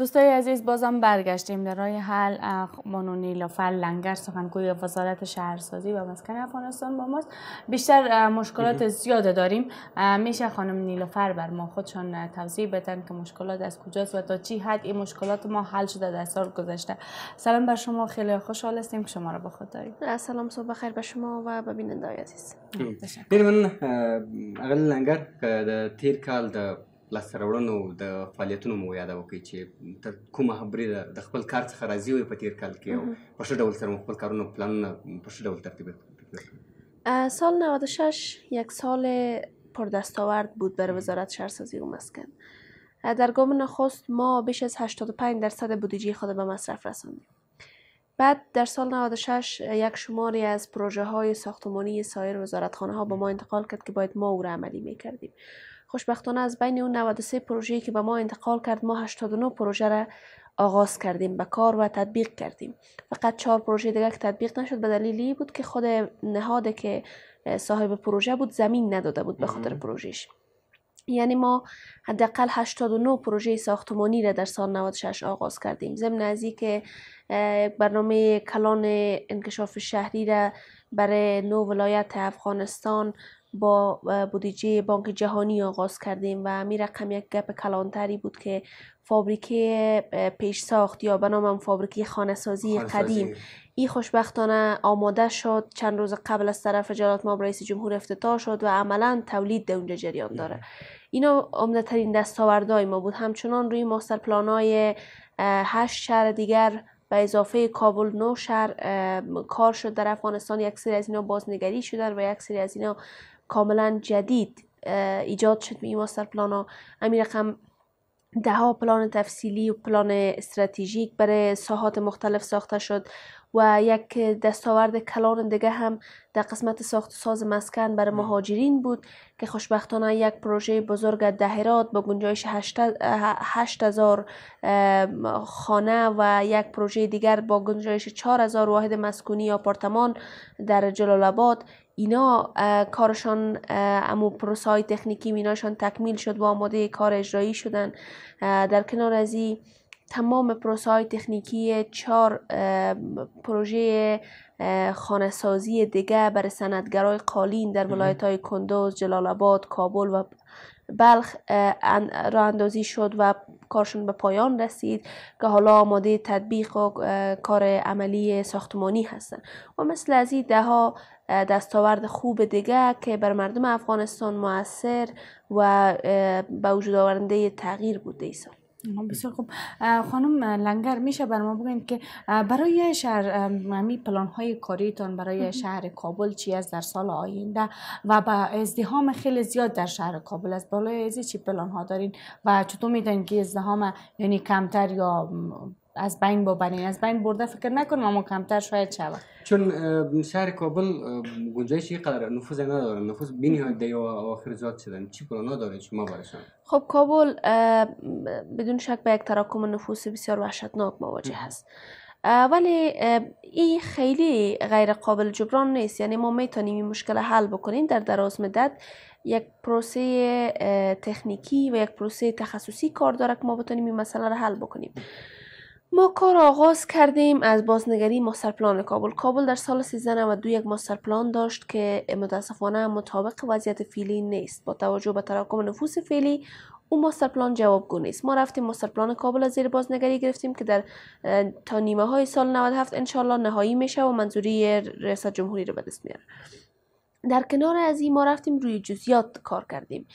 دوستای عزیز بازم برگشتیم در راه حل. بانو نیلوفر لنگر سخنگوی وزارت شهرسازی و مسکن افغانستان با ماست. بیشتر مشکلات زیاد داریم. میشه خانم نیلوفر بر ما خودشان توضیح بدن که مشکلات از کجاست و تا چی حد این مشکلات ما حل شده در سال گذشته. سلام بر شما خیلی خوشحال هستیم که شما را با خود داریم سلام صبح بخیر به شما و به بینندگان عزیز. من اقل لنگر د تیر کال د لاسته راوړنو د فعالیتونو مو یاد وکړئ چې تر کومه خبرې د خپل کار څخه راضي وي په تیر کال کې او په ښه ډول سره خپل کارونه پلانونه په ښه ډول ترتیب سال 96 یک سال پر دستاورد بود برای وزارت شهرسازی و مسکن. در گام نخست ما بیش از 85 درصد بودجه خود به مصرف رساندیم. بعد در سال 96 یک شماری از پروژه های ساختمانی سایر وزارتخانه ها به ما انتقال کرد که باید ما او را عملی می کردیم خوشبختانه از بین اون 93 پروژه‌ای که به ما انتقال کرد ما 89 پروژه را آغاز کردیم به کار و تطبیق کردیم. فقط چهار پروژه دیگه که تطبیق نشد به دلیلی بود که خود نهاد که صاحب پروژه بود زمین نداده بود به خاطر پروژهش. یعنی ما حداقل 89 پروژه ساختمانی را در سال 96 آغاز کردیم. ضمن از که برنامه کلان انکشاف شهری را برای نو ولایت افغانستان با بودجه بانک جهانی آغاز کردیم و می رقم یک گپ کلانتری بود که فابریکه پیش ساخت یا به نام فابریکه خانه سازی قدیم. این خوشبختانه آماده شد. چند روز قبل از طرف جلالت ماب رئیس جمهور افتتاح شد و عملا تولید در اونجا جریان داره. اینا عمده ترین دستاوردهای ما بود. همچنان روی ماستر پلان های هشت شهر دیگر به اضافه کابل نو شهر کار شد. در افغانستان یک سری از اینا بازنگری شدن و یک سری از اینا کاملا جدید ایجاد شد این ماستر پلان ها همین رقم ده ها پلان تفصیلی و پلان استراتژیک برای ساحات مختلف ساخته شد و یک دستاورد کلان دیگه هم در قسمت ساخت ساز مسکن برای مهاجرین بود که خوشبختانه یک پروژه بزرگ دهرات با گنجایش هشت هزار خانه و یک پروژه دیگر با گنجایش چهار هزار واحد مسکونی آپارتمان در جلال آباد اینا کارشان امو پروسای تکنیکی میناشان تکمیل شد و آماده کار اجرایی شدن. در کنار از تمام پروسه های تکنیکی چهار پروژه خانه سازی دیگه برای سندگرای قالین در ولایت های کندوز، جلال آباد، کابل و بلخ راه اندازی شد و کارشون به پایان رسید که حالا آماده تطبیق و کار عملی ساختمانی هستن. و مثل از این ده ها دستاورد خوب دیگه که بر مردم افغانستان موثر و به وجود آورنده تغییر بوده ایسا. بسیار خوب. خانم لنگر میشه بر ما بگین که برای شهر همی پلان های کاریتان برای شهر کابل چی است در سال آینده و با ازدهام خیلی زیاد در شهر کابل است؟ بالای ازی چی پلان ها دارین و چطور می‌دونین که ازدهام یعنی کمتر یا از بین ببرین از بین برده فکر نکنم اما کمتر شاید شود چون شهر کابل گنجایش قدر نفوذ نداره. نفوذ بینی دی و آخر زیاد شدن چی پلانا داره شما؟ برشان خب کابل بدون شک به یک تراکم نفوس بسیار وحشتناک مواجه هست. ولی این خیلی غیر قابل جبران نیست. یعنی ما می‌تونیم این مشکل حل بکنیم. در دراز مدت یک پروسه تکنیکی و یک پروسه تخصصی کار داره که ما بتونیم این مسئله رو حل بکنیم. ما کار آغاز کردیم از بازنگری ماستر پلان کابل. کابل در سال 1392 یک ماستر پلان داشت که متاسفانه مطابق وضعیت فعلی نیست. با توجه به تراکم نفوس فعلی اون ماستر پلان جوابگو نیست. ما رفتیم ماستر پلان کابل از زیر بازنگری گرفتیم که در تا نیمه های سال 97 انشالله نهایی میشه و منظوری رئیس جمهوری رو به دست میاره. در کنار از این ما رفتیم روی جزیات کار کردیم.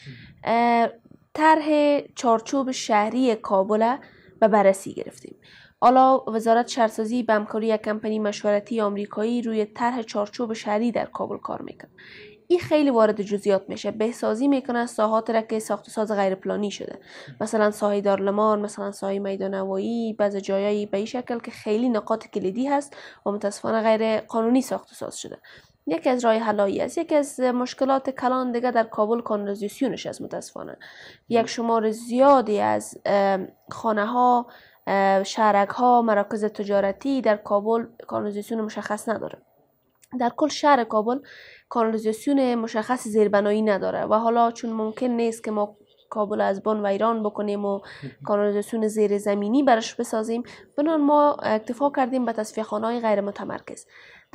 طرح چارچوب شهری کابل به بررسی گرفتیم. حالا وزارت شهرسازی به همکاری یک کمپانی مشورتی آمریکایی روی طرح چارچوب شهری در کابل کار می‌کنه این خیلی وارد جزئیات میشه. بهسازی می‌کنه ساحات را که ساخت ساز غیر پلانی شده. مثلا ساحه دارلمان مثلا ساحه میدان نوایی بعض جایایی به این شکل که خیلی نقاط کلیدی هست و متاسفانه غیر قانونی ساخت ساز شده. یکی از راه حلایی است. یکی از مشکلات کلان دیگه در کابل کانالیزاسیونش است متاسفانه. یک شمار زیادی از خانه ها شهرک ها مراکز تجارتی در کابل کانالیزاسیون مشخص نداره. در کل شهر کابل کانالیزاسیون مشخص زیربنایی نداره و حالا چون ممکن نیست که ما کابل از بن ویران بکنیم و کانالیزاسیون زیر زمینی برش بسازیم. بنان ما اکتفا کردیم به تصفیه خانه های غیر متمرکز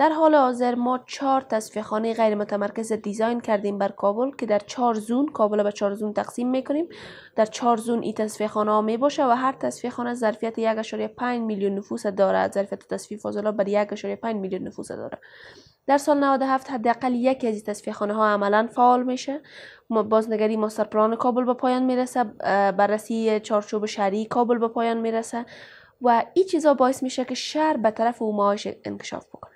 در حال حاضر ما چهار تصفیه خانه غیر متمرکز دیزاین کردیم بر کابل که در چهار زون کابل به چهار زون تقسیم می‌کنیم. در چهار زون این تصفیه خانه ها می باشه و هر تصفیه خانه ظرفیت 1.5 میلیون نفوس داره. ظرفیت تصفیه فاضلاب بر 1.5 میلیون نفوس داره. در سال 97 حداقل یکی از تصفیه خانه ها عملا فعال میشه. بازنگری ماستر پلان کابل به پایان می‌رسه بررسی چارچوب شهری کابل به پایان می‌رسه و این چیزا باعث میشه که شهر به طرف اوماش انکشاف بکنه.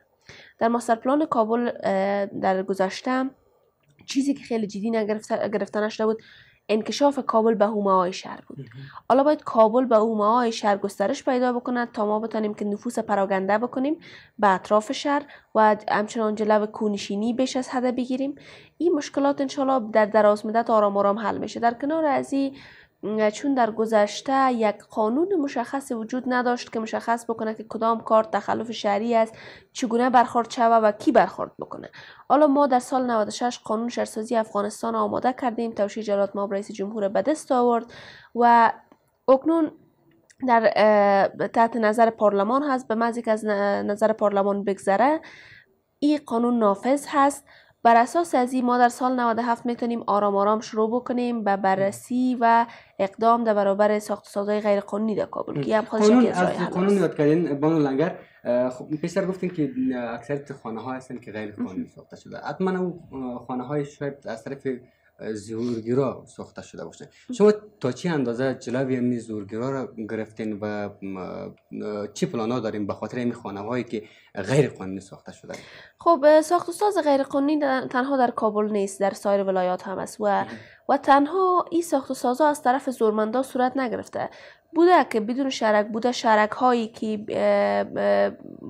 در ماستر پلان کابل در گذشته چیزی که خیلی جدی نگرفته نشده بود انکشاف کابل به هومه های شهر بود. حالا باید کابل به هومه های شهر گسترش پیدا بکند تا ما بتانیم که نفوس پراگنده بکنیم به اطراف شهر و همچنان جلو کونشینی بیش از حد بگیریم. این مشکلات انشالله در دراز مدت آرام آرام حل میشه. در کنار از این چون در گذشته یک قانون مشخص وجود نداشت که مشخص بکنه که کدام کار تخلف شهری است چگونه برخورد شوه و کی برخورد بکنه. حالا ما در سال 96 قانون شهرسازی افغانستان آماده کردیم توشی جلات ماب رئیس جمهور به دست آورد و اکنون در تحت نظر پارلمان هست به مزی که از نظر پارلمان بگذره این قانون نافذ هست. بر اساس از این ما در سال 97 می‌تونیم آرام آرام شروع بکنیم به بررسی و اقدام در برابر ساخت سازهای غیر قانونی در کابل که هم خودش قانون از قانون یاد کردین بانو لنگر. خب پیشتر گفتین که اکثر خانه ها هستن که غیر قانونی ساخته شده. حتما اون خانه های شاید از طرف زورگیرا ساخته شده باشه. شما تا چه اندازه جلوی همین زورگیرا را گرفتین و چی پلانا داریم به خاطر این خانه هایی که غیر قانونی ساخته شده؟ خب ساخت و ساز غیر قانونی تنها در کابل نیست در سایر ولایات هم است و و تنها این ساخت و سازا از طرف زورمندا صورت نگرفته. بوده که بدون شرک بوده شرک هایی که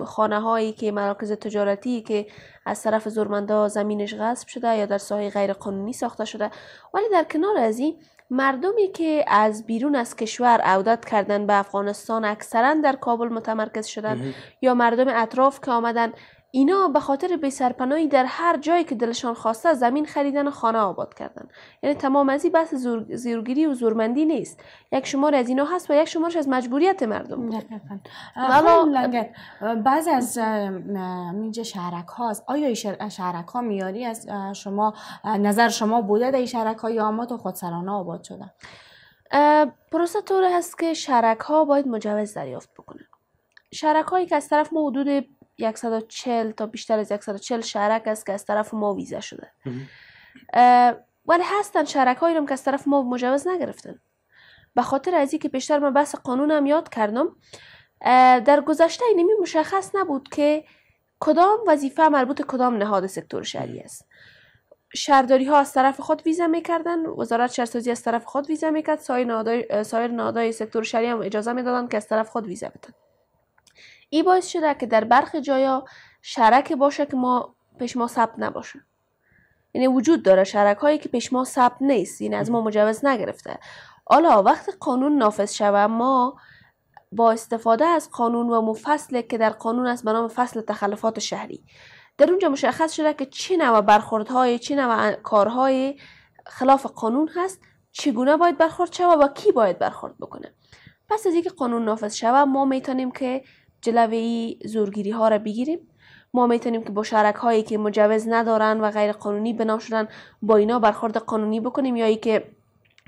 خانه هایی که مراکز تجارتی که از طرف زورمندا زمینش غصب شده یا در ساحه غیر قانونی ساخته شده. ولی در کنار از این مردمی که از بیرون از کشور عودت کردن به افغانستان اکثرا در کابل متمرکز شدن یا مردم اطراف که آمدن اینا به خاطر بی سرپناهی در هر جایی که دلشان خواسته زمین خریدن و خانه آباد کردن. یعنی تمام از این بحث زورگیری و زورمندی نیست. یک شمار از اینا هست و یک شمارش از مجبوریت مردم حالا بعض از اینجا شهرک هاست آیا شهرک ها میاری از شما نظر شما بوده در شهرک های آماد و خودسرانه آباد شدن؟ پروسه طور هست که شهرک ها باید مجوز دریافت بکنن. شهرک هایی که از طرف ما حدود 140 تا بیشتر از 140 شرک است که از طرف ما ویزه شده. ولی هستن شرک هایی که از طرف ما مجوز نگرفتن. به خاطر از که بیشتر من بحث قانون هم یاد کردم در گذشته اینمی مشخص نبود که کدام وظیفه مربوط کدام نهاد سکتور شهری است. شهرداری ها از طرف خود ویزا می‌کردن وزارت شهرسازی از طرف خود ویزا می‌کرد سایر نهادهای سایر نهادهای سکتور شهری هم اجازه می‌دادن که از طرف خود ویزا بدن. ای باعث شده که در برخی جایا شرک باشه که ما پیش ما ثبت نباشه. یعنی وجود داره شرک هایی که پیش ما ثبت نیست این از ما مجوز نگرفته. حالا وقتی قانون نافذ شوه ما با استفاده از قانون و مفصل که در قانون است به نام فصل تخلفات شهری. در اونجا مشخص شده که چه نوع برخوردهای چه نوع کارهای خلاف قانون هست چگونه باید برخورد شوه و کی باید برخورد بکنه. پس از اینکه قانون نافذ شوه ما می‌تونیم که جلوی زورگیری ها را بگیریم. ما می‌تونیم که با شرک هایی که مجوز ندارن و غیر قانونی بنا شدن با اینا برخورد قانونی بکنیم یا ای که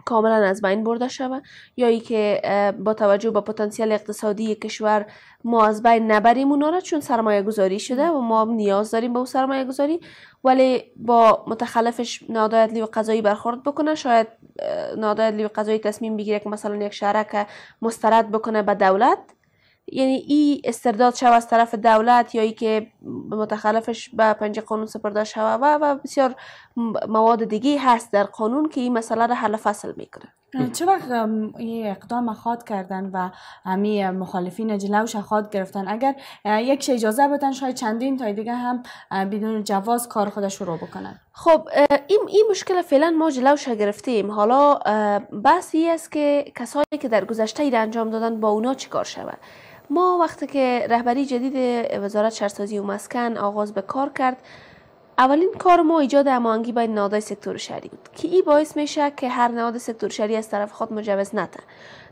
کاملا از بین برده شود یا ای که با توجه به پتانسیل اقتصادی کشور ما از بین نبریم اونا را چون سرمایه گذاری شده و ما نیاز داریم به اون سرمایه گذاری. ولی با متخلفش نادایت و قضایی برخورد بکنه شاید نادایت و قضایی تصمیم بگیره که مثلا یک شرک مسترد بکنه به دولت. یعنی ای استرداد شو از طرف دولت یا ای که متخلفش به پنج قانون سپرده شوه و و بسیار مواد دیگه هست در قانون که این مسئله را حل فصل می‌کنه. چه وقت این اقدام خواد کردن و همی مخالفین جلوش خواد گرفتن؟ اگر یک اجازه بدن شاید چندین تا دیگه هم بدون جواز کار خودش شروع بکنن. خب این این مشکل فعلا ما جلوش گرفتیم. حالا بحث است که کسایی که در گذشته ایر انجام دادن با اونا چیکار شود؟ ما وقتی که رهبری جدید وزارت شهرسازی و مسکن آغاز به کار کرد اولین کار ما ایجاد هماهنگی بین نهادهای سکتور شهری بود که این باعث میشه که هر نهاد سکتور شهری از طرف خود مجوز نته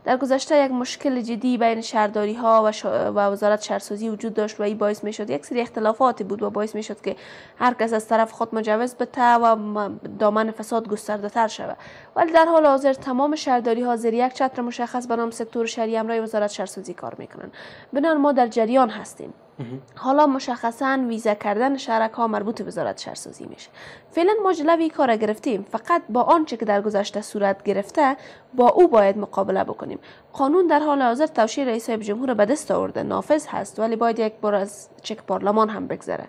در گذشته یک مشکل جدی بین شهرداری ها و, ش... و وزارت شهرسازی وجود داشت و این باعث می شد یک سری اختلافاتی بود و باعث می شد که هر کس از طرف خود مجوز بته و دامن فساد گسترده تر شود. ولی در حال حاضر تمام شهرداری ها زیر یک چتر مشخص به نام سکتور شهری امرای وزارت شهرسازی کار می‌کنن بنان ما در جریان هستیم. حالا مشخصا ویزا کردن شهرک ها مربوط به وزارت شهرسازی میشه. فعلا ما جلوی کار گرفتیم. فقط با آنچه که در گذشته صورت گرفته با او باید مقابله بکنیم. قانون در حال حاضر توشیر رئیس جمهور به دست آورده. نافذ هست ولی باید یک بار از چک پارلمان هم بگذره.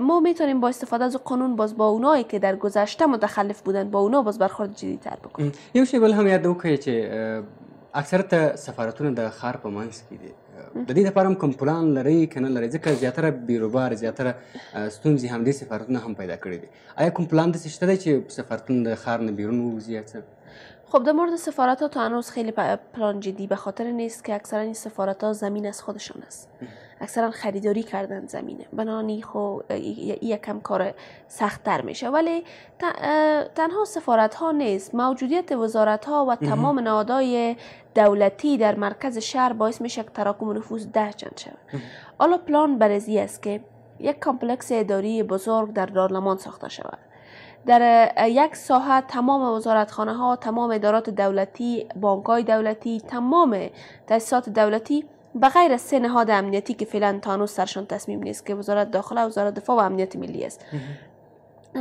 ما می‌تونیم با استفاده از قانون باز با اونایی که در گذشته متخلف بودن با اونا باز برخورد جدی تر بکنیم یو شی بل هم یاد وکړئ چې اکثرت سفارتونه د ښار په منځ کې دي د دې لپاره هم کوم پلان لري که نه لري ځکه زیاتره بیروبار زیاتره ستونزې همدې سفارتونه هم پیدا کړي دي. آیا کوم پلان داسې شته دی چې سفارتونه د ښار نه بیرون ووځي خب در مورد سفارت ها تا هنوز خیلی پلان جدی به خاطر نیست که اکثرا این سفارت ها زمین از خودشان است. اکثرا خریداری کردن زمینه. بنانی خو یکم کار سختتر میشه. ولی تنها سفارت ها نیست. موجودیت وزارت ها و تمام نهادهای دولتی در مرکز شهر باعث میشه که تراکم نفوذ ده چند شود. حالا پلان بر ای است که یک کمپلکس اداری بزرگ در دارالامان ساخته شود. در یک ساحه تمام وزارتخانه ها تمام ادارات دولتی بانک های دولتی تمام تاسیسات دولتی به غیر سه نهاد امنیتی که فعلا تا هنوز سرشان تصمیم نیست که وزارت داخله وزارت دفاع و امنیت ملی است.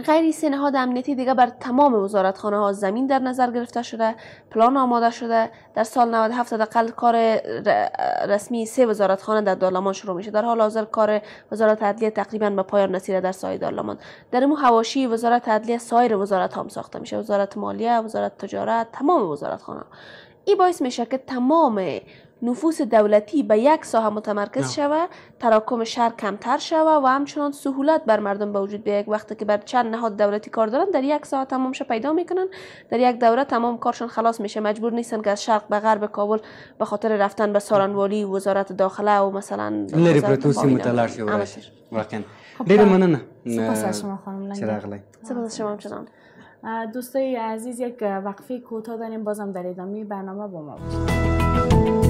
غیر سه نهاد امنیتی دیگه بر تمام وزارتخانه ها زمین در نظر گرفته شده پلان آماده شده. در سال 97 حداقل کار رسمی سه وزارتخانه در دارلمان شروع میشه. در حال حاضر کار وزارت عدلیه تقریبا به پایان رسیده در سایه دارلمان. در مو حواشی وزارت عدلیه سایر وزارت هم ساخته میشه. وزارت مالیه وزارت تجارت تمام وزارتخانه این باعث میشه که تمام نفوس دولتی به یک ساحه متمرکز شوه تراکم شهر کمتر شوه و همچنان سهولت بر مردم به وجود بیاید. وقتی که بر چند نهاد دولتی کار دارن در یک ساعت تمام شه پیدا می‌کنن. در یک دوره تمام کارشون خلاص میشه. مجبور نیستن که از شرق به غرب کابل به خاطر رفتن به سارنوالی وزارت داخله و مثلا لری پروتوسی متلار شو واقعا. ډیره مننه. سپاس از شما خانم لنگر سپاس شما همچنان. دوستای عزیز یک وقفه کوتاه داریم. بازم در ادامه برنامه با ما باشید.